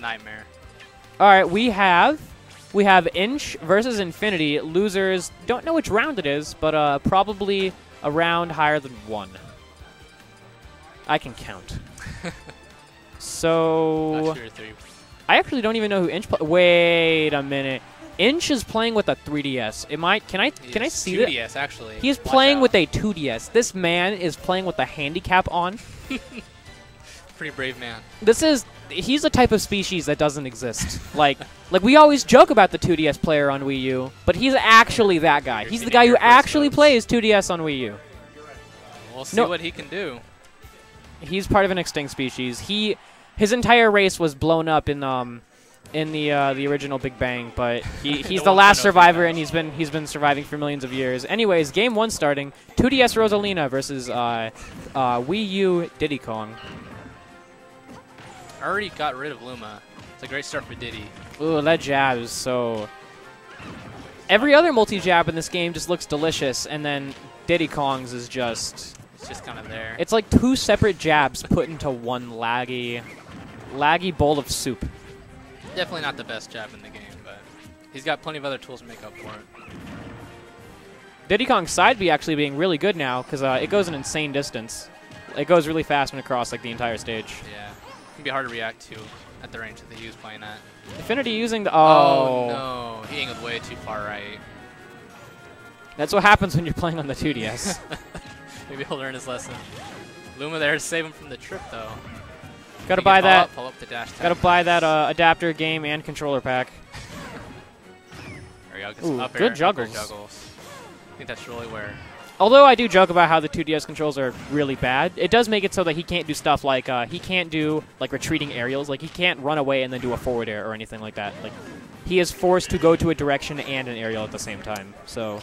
nightmare. All right, we have we have Insh versus Infinity. Losers don't know which round it is, but uh, probably a round higher than one. I can count. so three. I actually don't even know who Insh. Pl- Wait a minute. Insh is playing with a 3DS. Am I? Can I? Can I see that? 2DS actually. He's Watch playing out. with a 2DS. This man is playing with a handicap on. pretty brave man. This is he's a type of species that doesn't exist. like like we always joke about the 2DS player on Wii U, but he's actually that guy. You're He's the guy who actually votes. plays 2DS on Wii U. We'll see No. what he can do. He's part of an extinct species. He his entire race was blown up in um in the uh, the original Big Bang, but he, he's The the last survivor and he's been he's been surviving for millions of years. Anyways, game one starting. 2DS Rosalina versus uh, uh, Wii U Diddy Kong. I already got rid of Luma. It's a great start for Diddy. Ooh, that jab is so. Every other multi jab in this game just looks delicious, and then Diddy Kong's is just. It's just kind of there. It's like two separate jabs put into one laggy, laggy bowl of soup. Definitely not the best jab in the game, but he's got plenty of other tools to make up for it. Diddy Kong's side B actually being really good now because uh, it goes an insane distance. It goes really fast and across like the entire stage. Yeah. Can be hard to react to at the range that he was playing at. Infinity using the. Oh, Oh, no. He angled way too far right. That's what happens when you're playing on the 2DS. Maybe he'll learn his lesson. Luma there to save him from the trip, though. Gotta buy that. Up, follow up the dash Gotta buy that uh, adapter game and controller pack. There we go. Ooh, good air, up air juggles. juggles. I think that's really where. Although I do joke about how the 2DS controls are really bad, it does make it so that he can't do stuff like uh, he can't do like retreating aerials. Like he can't run away and then do a forward air or anything like that. Like he is forced to go to a direction and an aerial at the same time. So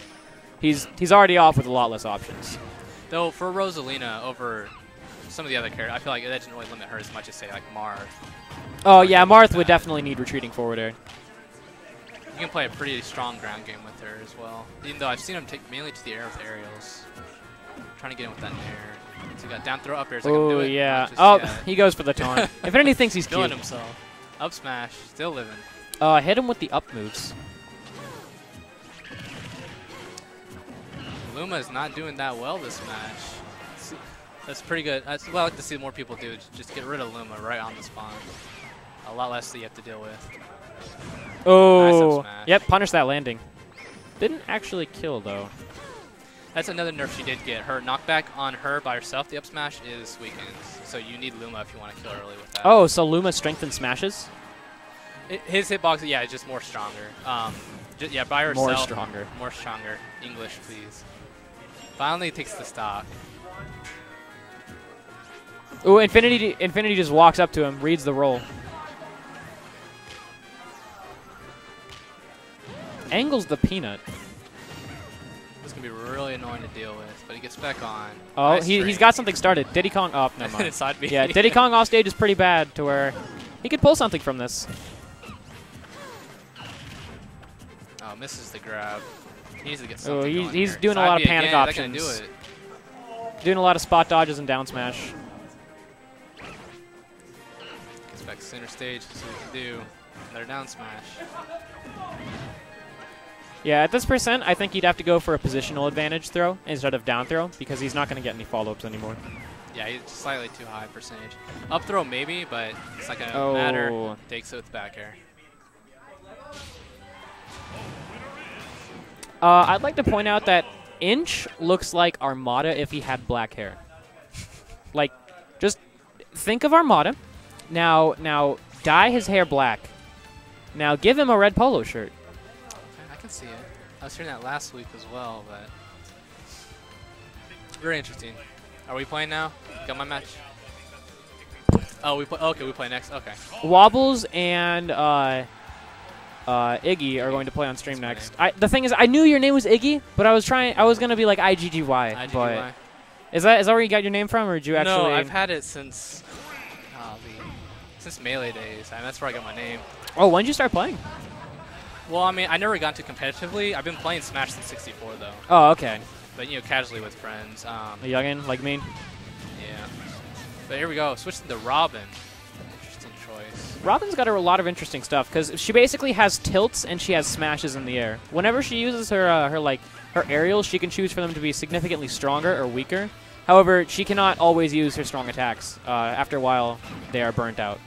he's he's already off with a lot less options. Though for Rosalina over some of the other characters, I feel like that didn't really limit her as much as say like Marth. Oh yeah, Marth would definitely need retreating forward air. You can play a pretty strong ground game with her as well. Even though I've seen him take mainly to the air with aerials. Trying to get in with that nair. So you got down throw up airs. I Oh yeah. Oh, yet. he goes for the taunt. Infinity thinks he's killing cute. himself. Up smash, still living. Uh, hit him with the up moves. Luma is not doing that well this match. That's pretty good. That's what I like to see more people do. Just get rid of Luma right on the spawn. A lot less that you have to deal with. Oh. Yep. Punish that landing. Didn't actually kill though. That's another nerf she did get. Her knockback on her by herself, the up smash, is weakened. So you need Luma if you want to kill early with that. Oh, so Luma strengthen smashes. His hitbox, yeah, is just more stronger. Um, ju- yeah, by herself. More stronger. More stronger. English, please. Finally takes the stock. Ooh, Infinity Infinity just walks up to him, reads the roll. Angles the peanut. This is gonna be really annoying to deal with, but he gets back on. Oh, Nice he, he's straight. got something started. Diddy Kong oh, no mind. Side B. Yeah, Diddy Kong off stage is pretty bad to where he could pull something from this. Oh, misses the grab. He needs to get Oh, something. he's- going he's here. doing a lot of panic again, that gonna do options. it? Doing a lot of spot dodges and down smash. Gets back to center stage. See what he can do. Another down smash. Yeah, at this percent, I think he'd have to go for a positional advantage throw instead of down throw because he's not going to get any follow-ups anymore. Yeah, he's slightly too high percentage. Up throw maybe, but it's not gonna Oh. matter. Takes it with back air. Uh, I'd like to point out that Insh looks like Armada if he had black hair. like, just think of Armada. Now, now dye his hair black. Now give him a red polo shirt. Can see it. I was hearing that last week as well, but very interesting. Are we playing now? Got my match. Oh, we play. Okay, we play next. Okay. Wobbles and uh, uh, Iggy are going to play on stream That's next. I, the thing is, I knew your name was Iggy, but I was trying. I was gonna be like IGGY. But is that is that where you got your name from, or did you actually? No, I've had it since uh, the since melee days. I mean, that's where I got my name. oh, when did you start playing? Well, I mean, I never got to competitively. I've been playing Smash since 64 though, Oh, okay. but you know, casually with friends. Um, A youngin like me. yeah. But here we go. Switching to Robin. Interesting choice. Robin's got a lot of interesting stuff because she basically has tilts and she has smashes in the air. Whenever she uses her uh, her like her aerials, she can choose for them to be significantly stronger or weaker. However, she cannot always use her strong attacks. Uh, after a while, they are burnt out.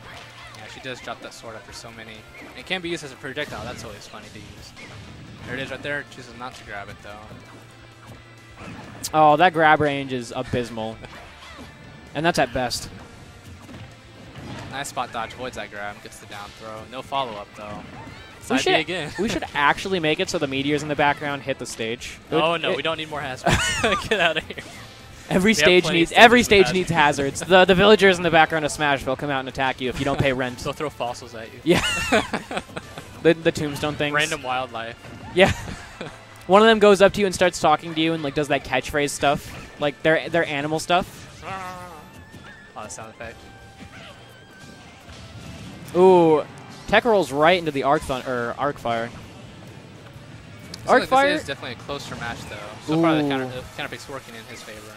She does drop that sword after so many. It can be used as a projectile. That's always funny to use. There it is right there. Chooses not to grab it though. Oh, that grab range is abysmal, and that's at best. Nice spot dodge. Avoids that grab. Gets the down throw. No follow up though. We Side should, again. we should actually make it so the meteors in the background hit the stage. Oh, it would- Oh no, it- we don't need more hazards. Get out of here. Every stage needs every stage hazards. needs hazards. the the villagers in the background of Smash will come out and attack you if you don't pay rent. They'll throw fossils at you. yeah, the the tombstone things. Random wildlife. Yeah. One of them goes up to you and starts talking to you and like does that catchphrase stuff, like their their animal stuff. Oh, the sound effect. Ooh, Tech rolls right into the arc thun or arc fire. Arc like fire- is definitely a closer match though. So far, the Ooh. counter, the counter pick's working in his favor.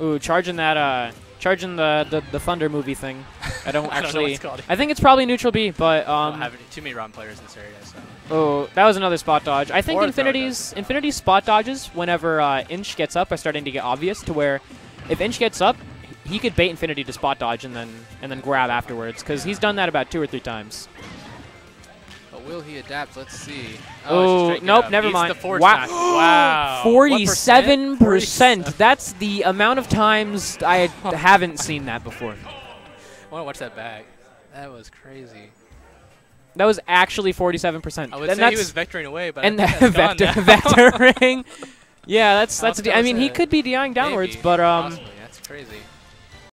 Ooh, charging that uh, charging the the, the thunder movie thing. I don't I don't know what actually. it's called. I think it's probably neutral B, but I um. don't have too many ROM players in this area, so. Oh, that was another spot dodge. I think Or Infinity's Infinity's spot dodges whenever uh, Insh gets up are starting to get obvious to where if Insh gets up, he could bait Infinity to spot dodge and then and then grab afterwards because he's done that about two or three times. But will he adapt? Let's see. it's Oh, just nope, never Beats mind. The Wow. wow. Forty-seven percent. 47. That's the amount of times I haven't seen that before. I want to watch that back. That was crazy. That was actually forty-seven percent. I would and say he that's was vectoring away, but and I think that's vector gone now. vectoring. Yeah, that's I don't that's. I mean, he could be DIing downwards, Maybe, but um, possibly. That's crazy.